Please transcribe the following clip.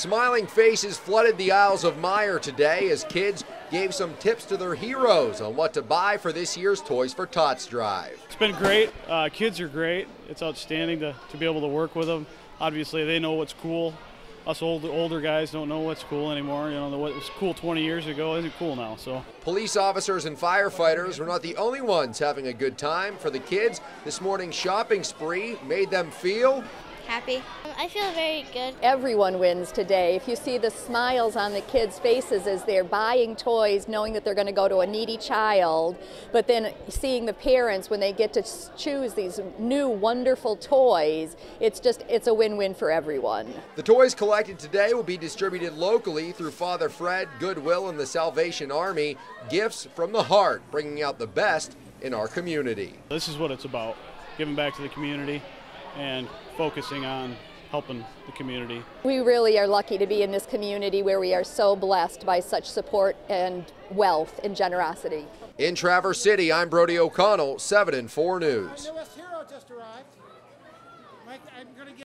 Smiling faces flooded the aisles of Meijer today as kids gave some tips to their heroes on what to buy for this year's Toys for Tots drive. It's been great. Uh, kids are great. It's outstanding to, to be able to work with them. Obviously, they know what's cool. Us old, older guys don't know what's cool anymore. You know, what was cool 20 years ago isn't cool now. So, police officers and firefighters were not the only ones having a good time. For the kids, this morning's shopping spree made them feel happy. Um, I feel very good. Everyone wins today. If you see the smiles on the kids' faces as they're buying toys, knowing that they're going to go to a needy child, but then seeing the parents when they get to choose these new wonderful toys, it's just it's a win-win for everyone. The toys collected today will be distributed locally through Father Fred, Goodwill, and the Salvation Army. Gifts from the heart, bringing out the best in our community. This is what it's about, giving back to the community and focusing on helping the community. We really are lucky to be in this community where we are so blessed by such support and wealth and generosity. In Traverse City, I'm Brody O'Connell, 7 and 4 News.